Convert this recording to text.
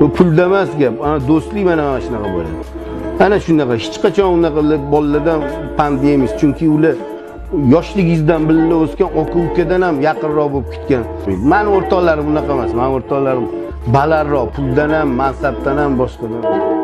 bu pulda emas gap. Ana do'stlik mana shunaqa bo'ladi. Ana shunaqa. Hech qachon unaqa bolalardan pand yeymiz chunki ular yoshligingizdan birga o'sgan aka ukadan ham yaqinroq bo'lib ketgan. Mani o'rtoqlarim unaqa emas. Mani o'rtoqlarim balandroq puldan ham mansabdan ham boshqadan